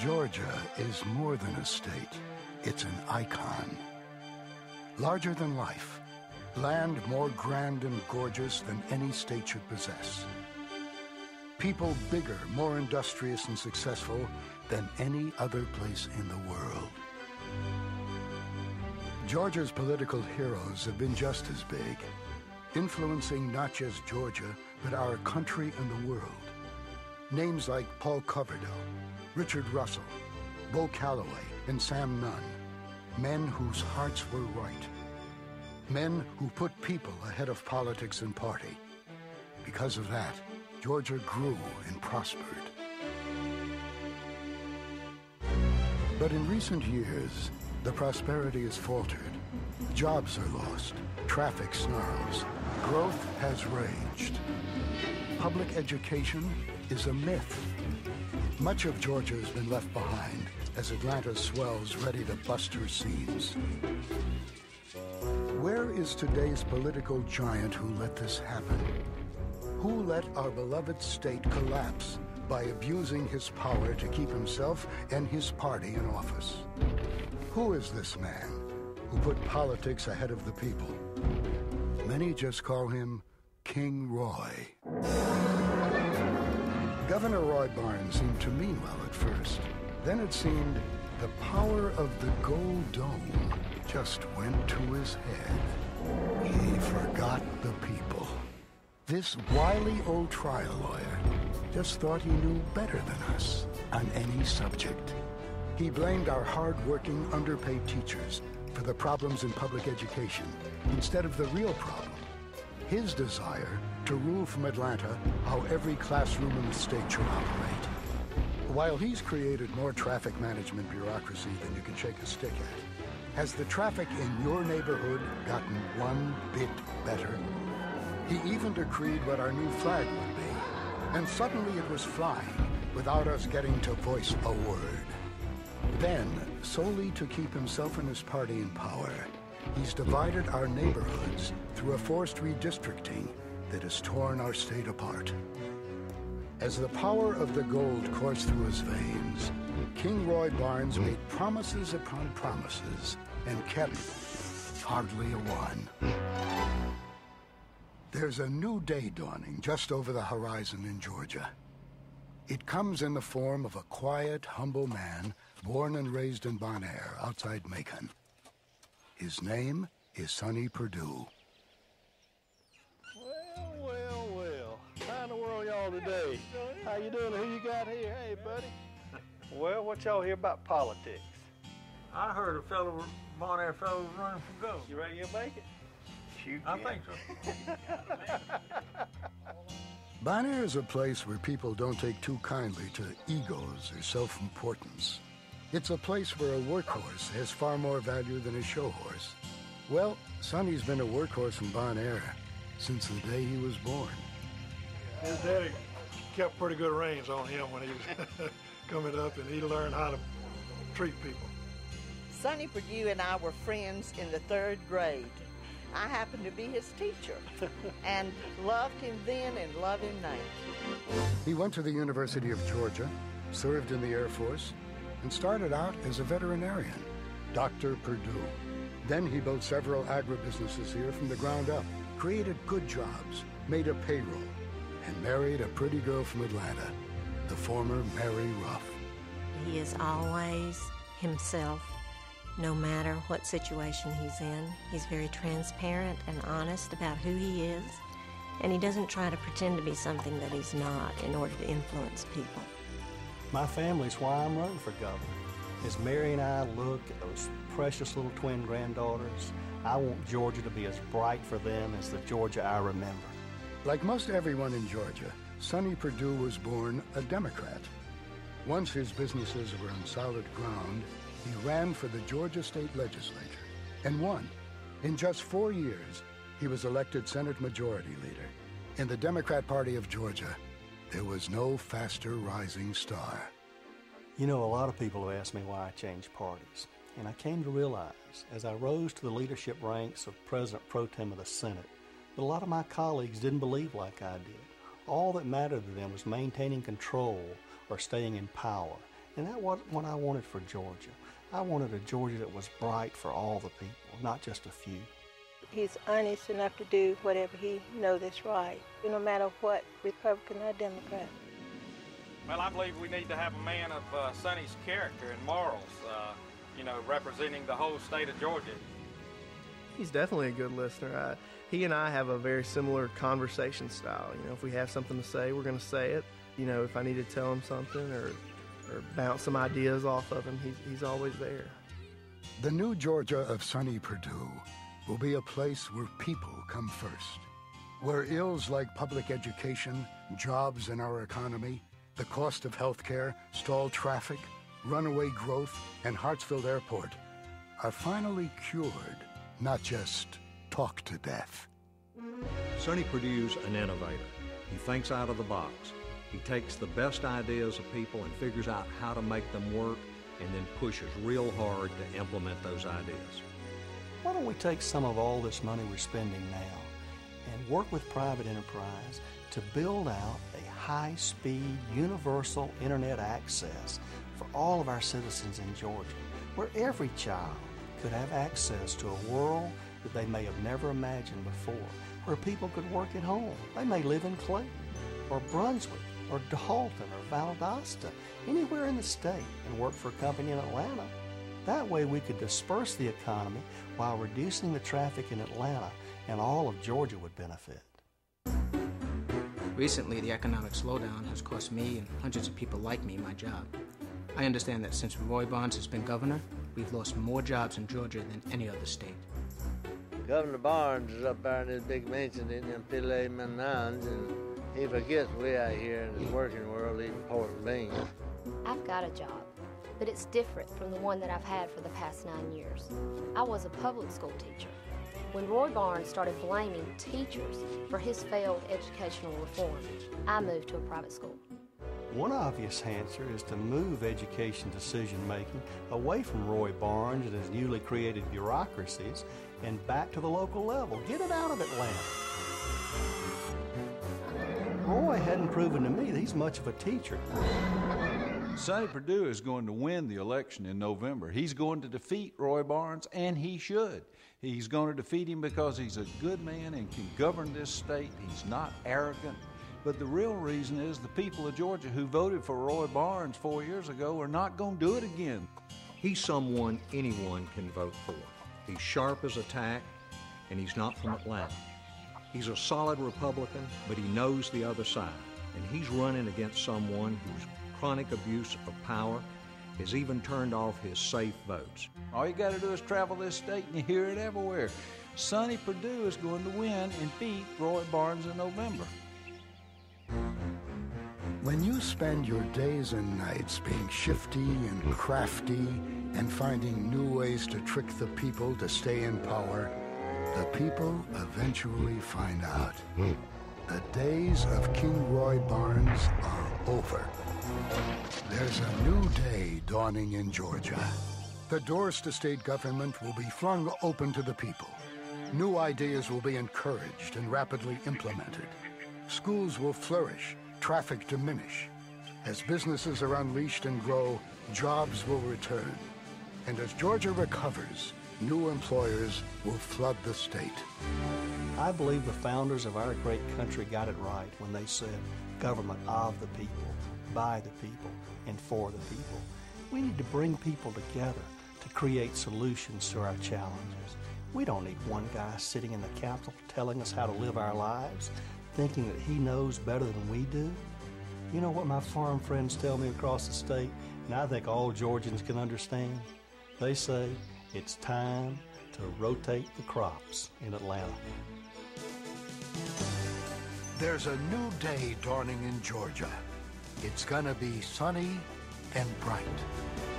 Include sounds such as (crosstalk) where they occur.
Georgia is more than a state. It's an icon. Larger than life. Land more grand and gorgeous than any state should possess. People bigger, more industrious and successful than any other place in the world. Georgia's political heroes have been just as big, influencing not just Georgia, but our country and the world. Names like Paul Coverdell, Richard Russell, Bo Callaway, and Sam Nunn. Men whose hearts were right. Men who put people ahead of politics and party. Because of that, Georgia grew and prospered. But in recent years, the prosperity has faltered. Jobs are lost. Traffic snarls. Growth has raged. Public education is a myth. Much of Georgia has been left behind as Atlanta swells ready to bust her seams. Where is today's political giant who let this happen? Who let our beloved state collapse by abusing his power to keep himself and his party in office? Who is this man who put politics ahead of the people? Many just call him King Roy. Governor Roy Barnes seemed to mean well at first. Then it seemed the power of the Gold Dome just went to his head. He forgot the people. This wily old trial lawyer just thought he knew better than us on any subject. He blamed our hard-working, underpaid teachers for the problems in public education instead of the real problem, his desire to rule from Atlanta how every classroom in the state should operate. While he's created more traffic management bureaucracy than you can shake a stick at, has the traffic in your neighborhood gotten one bit better? He even decreed what our new flag would be, and suddenly it was flying without us getting to voice a word. Then, solely to keep himself and his party in power, he's divided our neighborhoods through a forced redistricting that has torn our state apart. As the power of the gold coursed through his veins, King Roy Barnes hmm. made promises upon promises and kept hardly a one. There's a new day dawning just over the horizon in Georgia. It comes in the form of a quiet, humble man born and raised in Bonaire outside Macon. His name is Sonny Perdue. Well, well, well. How in the world y'all today? How you doing? Who you got here? Hey, buddy. Well, what y'all hear about politics? I heard a fellow, Bonaire fellow was running for governor. You ready to make it? Shoot. I think so. Bonaire is a place where people don't take too kindly to egos or self-importance. It's a place where a workhorse has far more value than a show horse. Well, Sonny's been a workhorse in Bonaire since the day he was born. His daddy kept pretty good reins on him when he was (laughs) coming up, and he learned how to treat people. Sonny Perdue and I were friends in the third grade. I happened to be his teacher (laughs) and loved him then and love him now. He went to the University of Georgia, served in the Air Force, and started out as a veterinarian, Dr. Perdue. Then he built several agribusinesses here from the ground up, created good jobs, made a payroll, and married a pretty girl from Atlanta, the former Mary Ruff. He is always himself, no matter what situation he's in. He's very transparent and honest about who he is, and he doesn't try to pretend to be something that he's not in order to influence people. My family's why I'm running for governor. As Mary and I look at those precious little twin granddaughters, I want Georgia to be as bright for them as the Georgia I remember. Like most everyone in Georgia, Sonny Perdue was born a Democrat. Once his businesses were on solid ground, he ran for the Georgia State Legislature and won. In just four years, he was elected Senate Majority Leader. In the Democrat Party of Georgia, there was no faster rising star. You know, a lot of people have asked me why I changed parties, and I came to realize as I rose to the leadership ranks of President Pro Tem of the Senate that a lot of my colleagues didn't believe like I did. All that mattered to them was maintaining control or staying in power, And that wasn't what I wanted for Georgia. I wanted a Georgia that was bright for all the people, not just a few. He's honest enough to do whatever he knows is right, no matter what, Republican or Democrat. Well, I believe we need to have a man of uh, Sonny's character and morals, uh, you know, representing the whole state of Georgia. He's definitely a good listener. I, he and I have a very similar conversation style. You know, if we have something to say, we're going to say it. You know, if I need to tell him something or, or bounce some ideas off of him, he's, he's always there. The new Georgia of Sonny Perdue will be a place where people come first, where ills like public education, jobs in our economy, the cost of health care, stalled traffic, runaway growth, and Hartsfield Airport are finally cured, not just talked to death. Sonny Perdue's an innovator. He thinks out of the box. He takes the best ideas of people and figures out how to make them work and then pushes real hard to implement those ideas. Why don't we take some of all this money we're spending now and work with private enterprise to build out a high speed, universal internet access for all of our citizens in Georgia, where every child could have access to a world that they may have never imagined before, where people could work at home. They may live in Clayton or Brunswick or Dalton or Valdosta, anywhere in the state, and work for a company in Atlanta. That way we could disperse the economy while reducing the traffic in Atlanta, and all of Georgia would benefit. Recently, the economic slowdown has cost me and hundreds of people like me my job. I understand that since Roy Barnes has been governor, we've lost more jobs in Georgia than any other state. Governor Barnes is up there in his big mansion in them filet mignons, and he forgets we out here in the working world eating pork and beans. I've got a job, but it's different from the one that I've had for the past nine years. I was a public school teacher. When Roy Barnes started blaming teachers for his failed educational reform, I moved to a private school. One obvious answer is to move education decision making away from Roy Barnes and his newly created bureaucracies and back to the local level. Get it out of Atlanta. Roy hadn't proven to me that he's much of a teacher. Sonny Perdue is going to win the election in November. He's going to defeat Roy Barnes, and he should. He's going to defeat him because he's a good man and can govern this state. He's not arrogant. But the real reason is the people of Georgia who voted for Roy Barnes four years ago are not going to do it again. He's someone anyone can vote for. He's sharp as a tack, and he's not from Atlanta. He's a solid Republican, but he knows the other side, and he's running against someone whose chronic abuse of power has even turned off his safe votes. All you got to do is travel this state and you hear it everywhere. Sonny Perdue is going to win and beat Roy Barnes in November. When you spend your days and nights being shifty and crafty and finding new ways to trick the people to stay in power, the people eventually find out. Hmm. The days of King Roy Barnes are over. There's a new day dawning in Georgia. The doors to state government will be flung open to the people. New ideas will be encouraged and rapidly implemented. Schools will flourish, traffic diminish. As businesses are unleashed and grow, jobs will return. And as Georgia recovers, new employers will flood the state. I believe the founders of our great country got it right when they said government of the people, by the people, and for the people. We need to bring people together to create solutions to our challenges. We don't need one guy sitting in the Capitol telling us how to live our lives, thinking that he knows better than we do. You know what my farm friends tell me across the state, and I think all Georgians can understand? They say it's time to rotate the crops in Atlanta. There's a new day dawning in Georgia. It's gonna be sunny and bright.